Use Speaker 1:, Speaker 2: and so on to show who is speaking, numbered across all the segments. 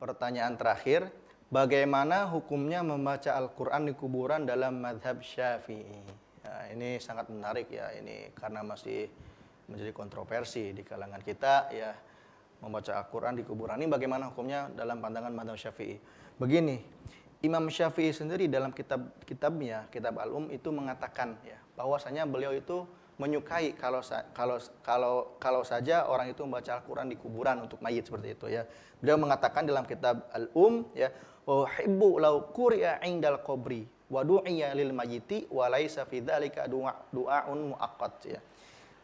Speaker 1: Pertanyaan terakhir, bagaimana hukumnya membaca Al-Quran di kuburan dalam madhab syafi'i? Ya, ini sangat menarik ya, ini karena masih menjadi kontroversi di kalangan kita ya membaca Al-Quran di kuburan ini bagaimana hukumnya dalam pandangan madhab syafi'i? Begini, Imam Syafi'i sendiri dalam kitab kitabnya, kitab Al-Um itu mengatakan ya bahwasanya beliau itu menyukai kalau kalau kalau kalau saja orang itu membaca Al-Qur'an di kuburan untuk mayit seperti itu ya. Beliau mengatakan dalam kitab Al-Um ya, uhibbu law quri'a 'indal qabri wa du'iya lil mayyiti wa laisa fi dzalika du'aun muaqqat ya.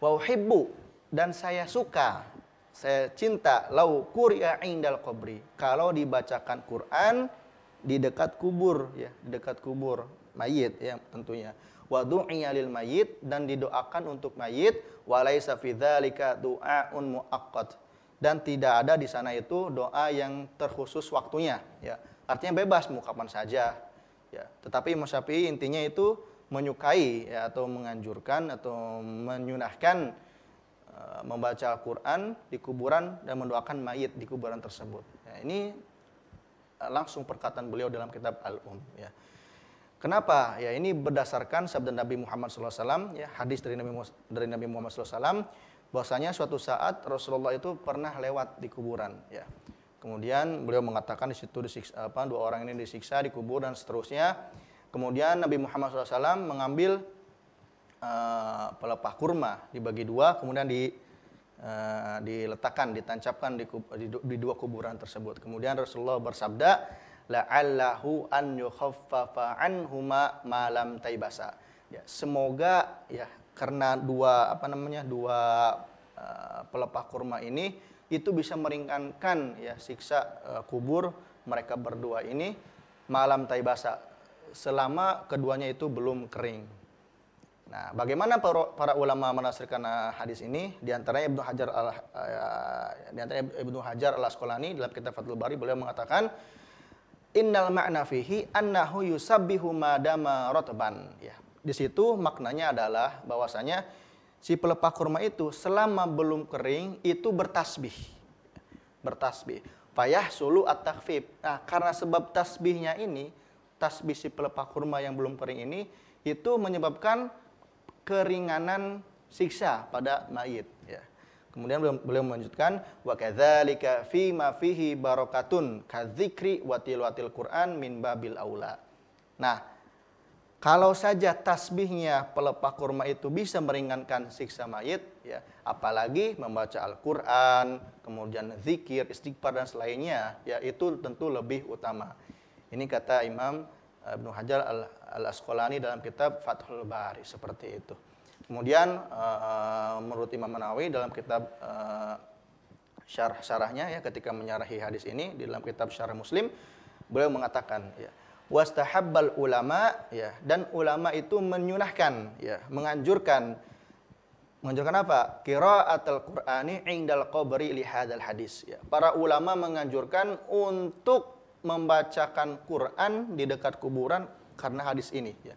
Speaker 1: Wa uhibbu dan saya suka saya cinta lau quri'a 'indal qabri kalau dibacakan Quran di dekat kubur ya, dekat kubur mayit ya tentunya wa du'iya lil mayit dan didoakan untuk mayit walaisa fi dzalika du'aun dan tidak ada di sana itu doa yang terkhusus waktunya ya. Artinya bebas mau kapan saja ya. Tetapi Imam intinya itu menyukai ya, atau menganjurkan atau menyunahkan uh, membaca Al-Qur'an di kuburan dan mendoakan mayit di kuburan tersebut. Ya, ini uh, langsung perkataan beliau dalam kitab Al-Um ya Kenapa? Ya ini berdasarkan sabda Nabi Muhammad SAW, ya hadis dari Nabi dari Nabi Muhammad SAW, bahwasanya suatu saat Rasulullah itu pernah lewat di kuburan. Ya. Kemudian beliau mengatakan di situ disiksa, apa, dua orang ini disiksa di kubur dan seterusnya. Kemudian Nabi Muhammad SAW mengambil uh, pelepah kurma dibagi dua, kemudian di uh, diletakkan, ditancapkan di, di, di dua kuburan tersebut. Kemudian Rasulullah bersabda, la'allahu an yukhaffafa anhuma malam taibasa. Ya, semoga ya karena dua apa namanya dua uh, pelepah kurma ini itu bisa meringankan ya siksa uh, kubur mereka berdua ini malam taibasa selama keduanya itu belum kering. Nah, bagaimana para, ulama menafsirkan uh, hadis ini? Di antaranya Ibnu Hajar al di antaranya Ibnu Hajar al Asqalani dalam kitab Fathul Bari beliau mengatakan innal ma'na fihi annahu yusabbihu madama rotban. Ya di situ maknanya adalah bahwasanya si pelepah kurma itu selama belum kering itu bertasbih. Bertasbih. Payah sulu at takfib nah karena sebab tasbihnya ini tasbih si pelepah kurma yang belum kering ini itu menyebabkan keringanan siksa pada mayit ya Kemudian beliau, beliau melanjutkan wa kadzalika fi ma fihi barakatun kadzikri wa tilawatil Quran min babil aula. Nah, kalau saja tasbihnya pelepah kurma itu bisa meringankan siksa mayit, ya, apalagi membaca Al-Quran, kemudian zikir, istighfar dan selainnya, ya itu tentu lebih utama. Ini kata Imam Ibnu Hajar Al-Asqalani dalam kitab Fathul Bari seperti itu. Kemudian uh, menurut Imam Nawawi dalam kitab uh, syarah syarahnya ya ketika menyarahi hadis ini di dalam kitab syarah Muslim beliau mengatakan ya wastahabbal ulama ya dan ulama itu menyunahkan ya menganjurkan. Menganjurkan apa? Qiraatul qur'ani indal qabri li hadzal hadis ya. Para ulama menganjurkan untuk membacakan Quran di dekat kuburan karena hadis ini ya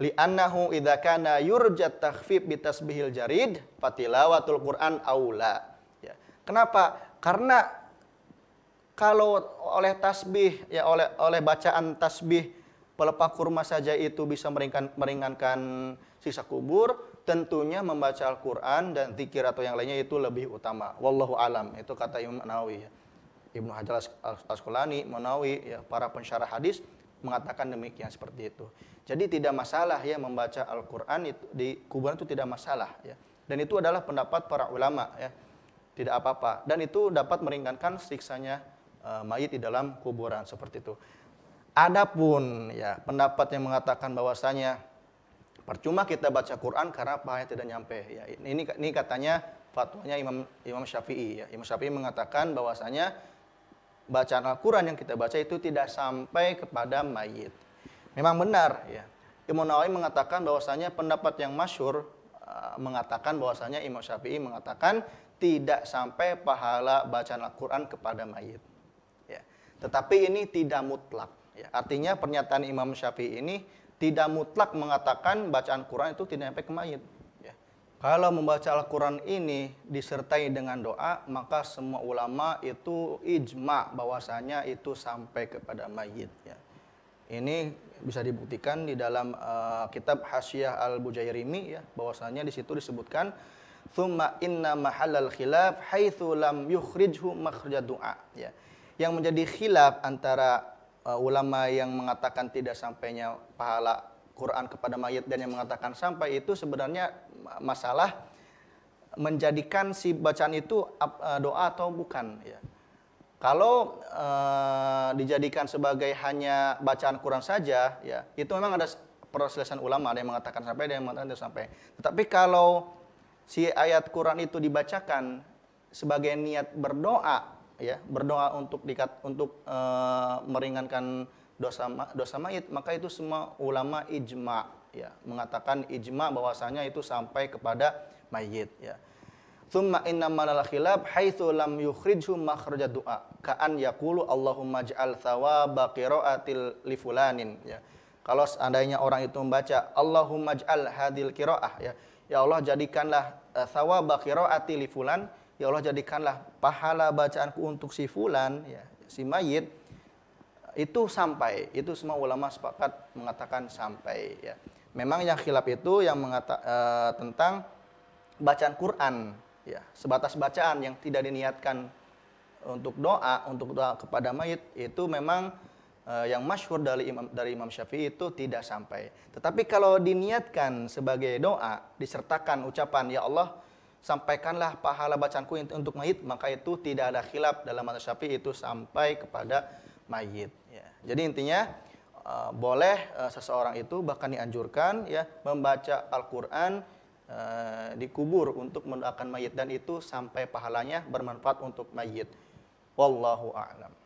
Speaker 1: li'annahu idza kana yurjat takhfif bi tasbihil jarid fatilawatul Quran aula. Ya. Kenapa? Karena kalau oleh tasbih ya oleh oleh bacaan tasbih pelepah kurma saja itu bisa meringankan, meringankan sisa kubur, tentunya membaca Al-Qur'an dan zikir atau yang lainnya itu lebih utama. Wallahu alam. Itu kata Imam Nawawi. Ya. Ibnu Hajar Asqalani, Manawi, ya, para pensyarah hadis mengatakan demikian seperti itu. Jadi tidak masalah ya membaca Al-Qur'an itu di kuburan itu tidak masalah ya. Dan itu adalah pendapat para ulama ya. Tidak apa-apa dan itu dapat meringankan siksanya uh, mayit di dalam kuburan seperti itu. Adapun ya pendapat yang mengatakan bahwasanya percuma kita baca Quran karena pahanya tidak nyampe ya. Ini ini katanya fatwanya Imam Imam Syafi'i ya. Imam Syafi'i mengatakan bahwasanya bacaan Al-Quran yang kita baca itu tidak sampai kepada mayit. Memang benar ya. Imam Nawawi mengatakan bahwasanya pendapat yang masyur uh, mengatakan bahwasanya Imam Syafi'i mengatakan tidak sampai pahala bacaan Al-Quran kepada mayit. Ya. Tetapi ini tidak mutlak. Ya. Artinya pernyataan Imam Syafi'i ini tidak mutlak mengatakan bacaan Quran itu tidak sampai ke mayit. Kalau membaca Al-Quran ini disertai dengan doa, maka semua ulama itu ijma bahwasanya itu sampai kepada mayit. Ya. Ini bisa dibuktikan di dalam uh, kitab Hasyiah Al-Bujairimi ya, bahwasanya di situ disebutkan thumma inna mahallal khilaf haitsu lam yukhrijhu makhraj du'a ya. Yang menjadi khilaf antara uh, ulama yang mengatakan tidak sampainya pahala Quran kepada mayit dan yang mengatakan sampai itu sebenarnya masalah menjadikan si bacaan itu eh, doa atau bukan ya. Kalau uh, dijadikan sebagai hanya bacaan Quran saja ya, itu memang ada perselisihan ulama ada yang mengatakan sampai ada yang mengatakan tidak sampai. Tetapi kalau si ayat Quran itu dibacakan sebagai niat berdoa ya, berdoa untuk dikat untuk uh, meringankan dosa dosa mayit maka itu semua ulama ijma ya mengatakan ijma bahwasanya itu sampai kepada mayit ya Thumma inna malal khilaf haitsu lam yukhrijhu makhraja du'a ka'an yaqulu Allahumma ij'al thawaba qiraatil li fulanin ya. Kalau seandainya orang itu membaca Allahumma ij'al hadil qiraah ya. Ya Allah jadikanlah uh, thawaba qiraati li fulan ya Allah jadikanlah pahala bacaanku untuk si fulan ya si mayit itu sampai itu semua ulama sepakat mengatakan sampai ya. Memang yang khilaf itu yang mengata, e, tentang bacaan Quran ya. Sebatas bacaan yang tidak diniatkan untuk doa untuk doa kepada mayit itu memang e, yang masyhur dari Imam dari Imam Syafi'i itu tidak sampai. Tetapi kalau diniatkan sebagai doa disertakan ucapan ya Allah sampaikanlah pahala bacaanku untuk mayit maka itu tidak ada khilaf dalam mazhab Syafi'i itu sampai kepada mayit. Ya. Jadi intinya uh, boleh uh, seseorang itu bahkan dianjurkan ya membaca Al-Quran uh, dikubur untuk mendoakan mayit dan itu sampai pahalanya bermanfaat untuk mayit. Wallahu a'lam.